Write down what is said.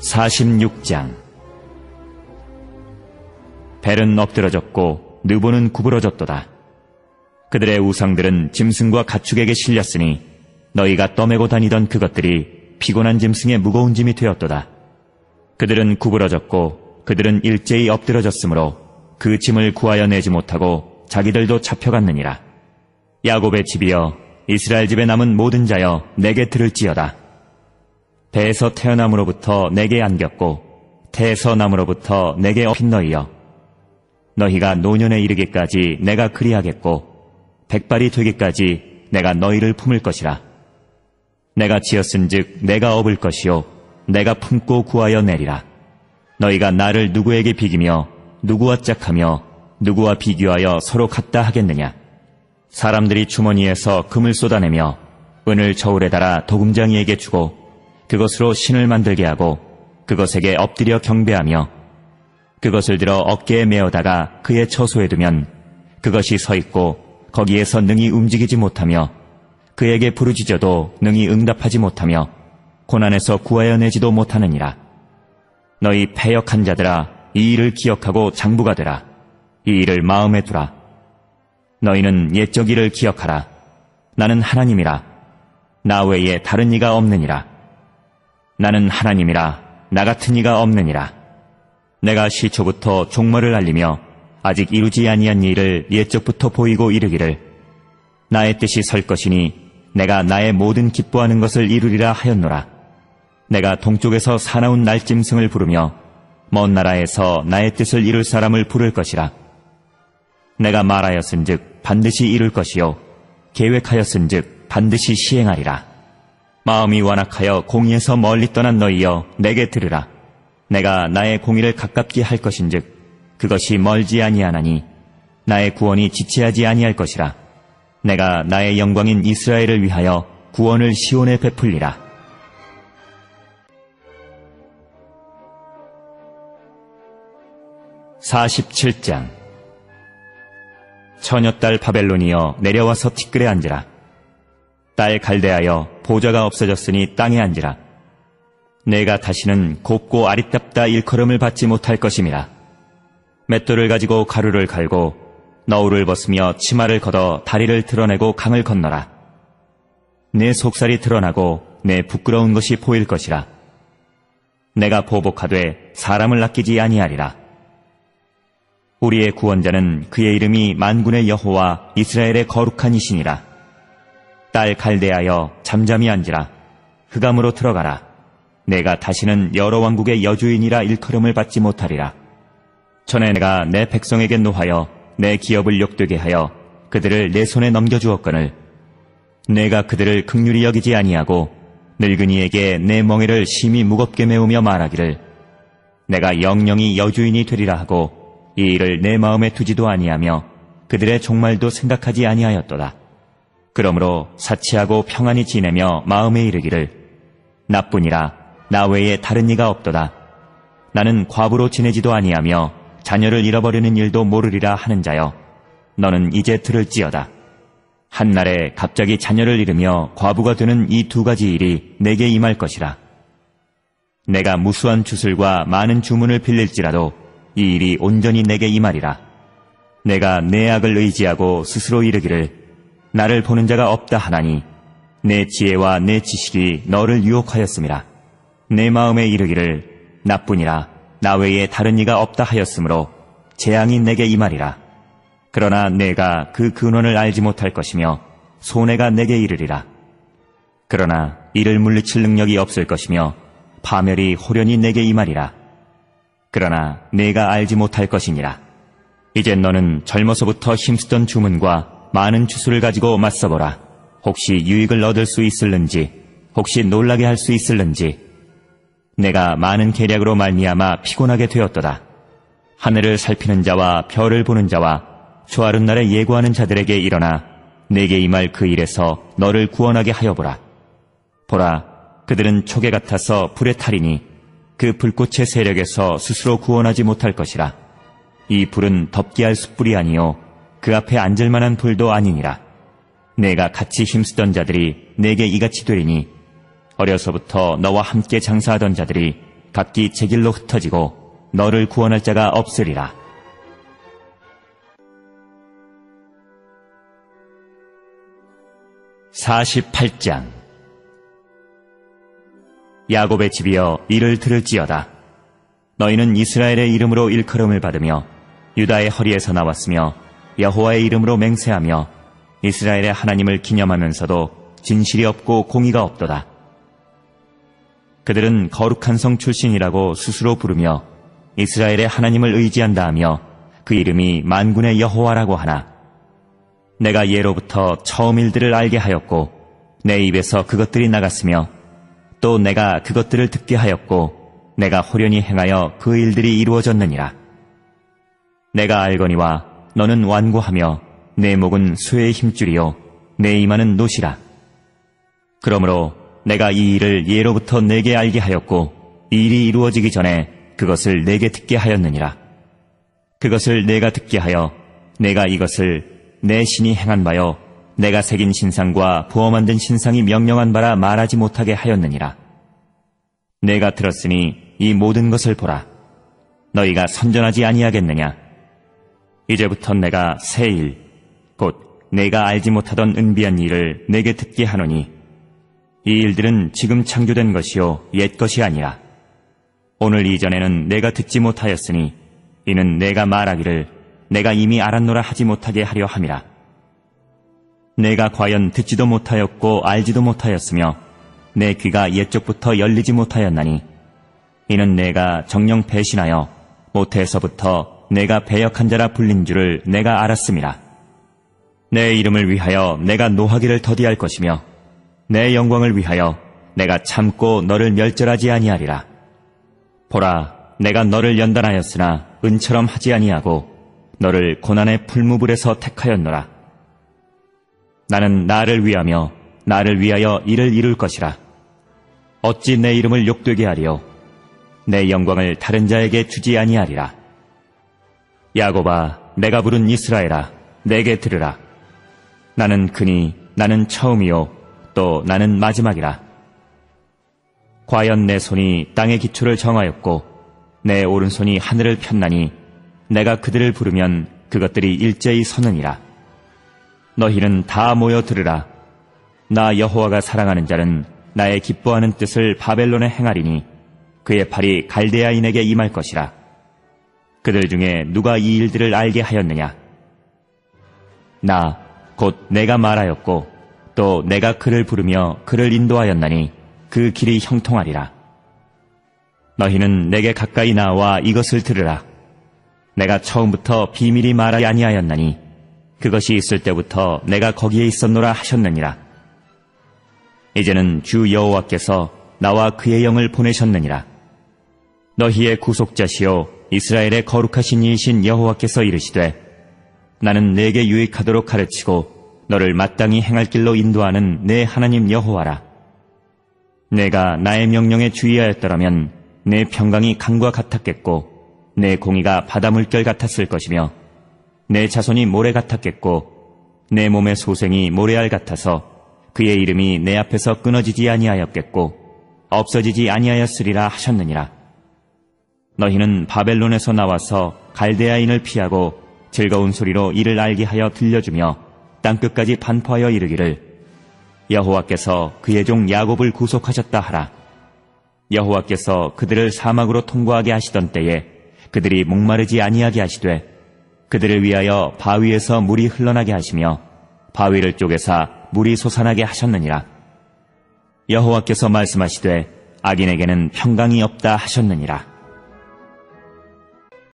46장 벨은 엎드러졌고 느보는 구부러졌도다. 그들의 우상들은 짐승과 가축에게 실렸으니 너희가 떠매고 다니던 그것들이 피곤한 짐승의 무거운 짐이 되었도다. 그들은 구부러졌고 그들은 일제히 엎드러졌으므로 그 짐을 구하여 내지 못하고 자기들도 잡혀갔느니라. 야곱의 집이여 이스라엘 집에 남은 모든 자여 내게 들을지어다. 배에서 태어남으로부터 내게 안겼고 태에서 남으로부터 내게 업힌 너희여. 너희가 노년에 이르기까지 내가 그리하겠고 백발이 되기까지 내가 너희를 품을 것이라. 내가 지었은즉 내가 업을 것이요 내가 품고 구하여 내리라. 너희가 나를 누구에게 비기며 누구와 짝하며 누구와 비교하여 서로 같다 하겠느냐? 사람들이 주머니에서 금을 쏟아내며 은을 저울에 달아 도금장이에게 주고 그것으로 신을 만들게 하고 그것에게 엎드려 경배하며 그것을 들어 어깨에 메어다가 그의 처소에 두면 그것이 서 있고 거기에서 능히 움직이지 못하며 그에게 부르짖어도 능히 응답하지 못하며 고난에서 구하여 내지도 못하느니라. 너희 패역한 자들아 이 일을 기억하고 장부가 되라. 이 일을 마음에 두라. 너희는 옛적 일을 기억하라. 나는 하나님이라. 나 외에 다른 이가 없느니라. 나는 하나님이라. 나 같은 이가 없느니라. 내가 시초부터 종말을 알리며 아직 이루지 아니한 일을 옛적부터 보이고 이르기를 나의 뜻이 설 것이니 내가 나의 모든 기뻐하는 것을 이루리라 하였노라. 내가 동쪽에서 사나운 날짐승을 부르며 먼 나라에서 나의 뜻을 이룰 사람을 부를 것이라. 내가 말하였은즉 반드시 이룰 것이요 계획하였은즉 반드시 시행하리라. 마음이 완악하여 공의에서 멀리 떠난 너희여 내게 들으라. 내가 나의 공의를 가깝게 할 것인즉 그것이 멀지 아니하나니 나의 구원이 지체하지 아니할 것이라. 내가 나의 영광인 이스라엘을 위하여 구원을 시온에 베풀리라. (47장) 처녀딸 바벨론이여 내려와서 티끌에 앉으라. 딸 갈대하여 보좌가 없어졌으니 땅에 앉으라. 내가 다시는 곱고 아리답다 일컬음을 받지 못할 것임이라. 맷돌을 가지고 가루를 갈고 너울을 벗으며 치마를 걷어 다리를 드러내고 강을 건너라. 내 속살이 드러나고 내 부끄러운 것이 보일 것이라. 내가 보복하되 사람을 아끼지 아니하리라. 우리의 구원자는 그의 이름이 만군의 여호와 이스라엘의 거룩한 이신이라. 딸 갈대하여 잠잠히 앉으라. 흑암으로 들어가라. 내가 다시는 여러 왕국의 여주인이라 일컬음을 받지 못하리라. 전에 내가 내 백성에게 노하여 내 기업을 욕되게 하여 그들을 내 손에 넘겨주었거늘 내가 그들을 극률이 여기지 아니하고 늙은이에게 내 멍에를 심히 무겁게 메우며 말하기를 내가 영영이 여주인이 되리라 하고 이 일을 내 마음에 두지도 아니하며 그들의 종말도 생각하지 아니하였도다. 그러므로 사치하고 평안히 지내며 마음에 이르기를 나뿐이라 나 외에 다른 이가 없도다. 나는 과부로 지내지도 아니하며 자녀를 잃어버리는 일도 모르리라 하는 자여 너는 이제 들을지어다. 한날에 갑자기 자녀를 잃으며 과부가 되는 이 두 가지 일이 내게 임할 것이라. 내가 무수한 주술과 많은 주문을 빌릴지라도 이 일이 온전히 내게 임하리라. 내가 내 악을 의지하고 스스로 이르기를 나를 보는 자가 없다 하나니 내 지혜와 내 지식이 너를 유혹하였음이라. 내 마음에 이르기를 나뿐이라 나 외에 다른 이가 없다 하였으므로 재앙이 내게 임하리라. 그러나 내가 그 근원을 알지 못할 것이며 손해가 내게 이르리라. 그러나 이를 물리칠 능력이 없을 것이며 파멸이 호련히 내게 임하리라. 그러나 내가 알지 못할 것이니라. 이제 너는 젊어서부터 힘쓰던 주문과 많은 주술을 가지고 맞서보라. 혹시 유익을 얻을 수 있을는지, 혹시 놀라게 할 수 있을는지, 내가 많은 계략으로 말미암아 피곤하게 되었도다. 하늘을 살피는 자와 별을 보는 자와 조아른 날에 예고하는 자들에게 일어나 내게 임할 그 일에서 너를 구원하게 하여 보라. 보라, 그들은 초계 같아서 불에 타리니 그 불꽃의 세력에서 스스로 구원하지 못할 것이라. 이 불은 덮게 할 숯불이 아니요 그 앞에 앉을 만한 불도 아니니라. 내가 같이 힘쓰던 자들이 내게 이같이 되리니 어려서부터 너와 함께 장사하던 자들이 각기 제 길로 흩어지고 너를 구원할 자가 없으리라. (48장) 야곱의 집이여 이를 들을지어다. 너희는 이스라엘의 이름으로 일컬음을 받으며 유다의 허리에서 나왔으며 여호와의 이름으로 맹세하며 이스라엘의 하나님을 기념하면서도 진실이 없고 공의가 없도다. 그들은 거룩한 성 출신이라고 스스로 부르며 이스라엘의 하나님을 의지한다 하며 그 이름이 만군의 여호와라고 하나 내가 예로부터 처음 일들을 알게 하였고 내 입에서 그것들이 나갔으며 또 내가 그것들을 듣게 하였고 내가 호련히 행하여 그 일들이 이루어졌느니라. 내가 알거니와 너는 완고하며 내 목은 수의 힘줄이요 내 이마는 노시라. 그러므로 내가 이 일을 예로부터 내게 알게 하였고 이 일이 이루어지기 전에 그것을 내게 듣게 하였느니라. 그것을 내가 듣게 하여 내가 이것을 내 신이 행한 바요 내가 새긴 신상과 부어 만든 신상이 명령한 바라 말하지 못하게 하였느니라. 내가 들었으니 이 모든 것을 보라. 너희가 선전하지 아니하겠느냐? 이제부터 내가 새 일, 곧 내가 알지 못하던 은비한 일을 내게 듣게 하노니 이 일들은 지금 창조된 것이요 옛 것이 아니라 오늘 이전에는 내가 듣지 못하였으니 이는 내가 말하기를 내가 이미 알았노라 하지 못하게 하려 함이라. 내가 과연 듣지도 못하였고 알지도 못하였으며 내 귀가 옛적부터 열리지 못하였나니 이는 내가 정령 배신하여 모태에서부터 내가 배역한 자라 불린 줄을 내가 알았습니다. 내 이름을 위하여 내가 노하기를 더디할 것이며 내 영광을 위하여 내가 참고 너를 멸절하지 아니하리라. 보라, 내가 너를 연단하였으나 은처럼 하지 아니하고 너를 고난의 풀무불에서 택하였노라. 나는 나를 위하며 나를 위하여 이를 이룰 것이라. 어찌 내 이름을 욕되게 하리요? 내 영광을 다른 자에게 주지 아니하리라. 야곱아, 내가 부른 이스라엘아, 내게 들으라. 나는 그니 나는 처음이요, 또 나는 마지막이라. 과연 내 손이 땅의 기초를 정하였고, 내 오른손이 하늘을 폈나니, 내가 그들을 부르면 그것들이 일제히 서느니라. 너희는 다 모여 들으라. 나 여호와가 사랑하는 자는 나의 기뻐하는 뜻을 바벨론에 행하리니 그의 팔이 갈대아인에게 임할 것이라. 그들 중에 누가 이 일들을 알게 하였느냐? 나, 곧 내가 말하였고, 또 내가 그를 부르며 그를 인도하였나니 그 길이 형통하리라. 너희는 내게 가까이 나와 이것을 들으라. 내가 처음부터 비밀이 말하지 아니하였나니 그것이 있을 때부터 내가 거기에 있었노라 하셨느니라. 이제는 주 여호와께서 나와 그의 영을 보내셨느니라. 너희의 구속자시요 이스라엘의 거룩하신 이이신 여호와께서 이르시되 나는 내게 유익하도록 가르치고 너를 마땅히 행할 길로 인도하는 내 하나님 여호와라. 내가 나의 명령에 주의하였더라면 내 평강이 강과 같았겠고 내 공의가 바다 물결 같았을 것이며 내 자손이 모래 같았겠고 내 몸의 소생이 모래알 같아서 그의 이름이 내 앞에서 끊어지지 아니하였겠고 없어지지 아니하였으리라 하셨느니라. 너희는 바벨론에서 나와서 갈대아인을 피하고 즐거운 소리로 이를 알게 하여 들려주며 땅끝까지 반포하여 이르기를 여호와께서 그의 종 야곱을 구속하셨다 하라. 여호와께서 그들을 사막으로 통과하게 하시던 때에 그들이 목마르지 아니하게 하시되 그들을 위하여 바위에서 물이 흘러나게 하시며 바위를 쪼개사 물이 솟아나게 하셨느니라. 여호와께서 말씀하시되 악인에게는 평강이 없다 하셨느니라.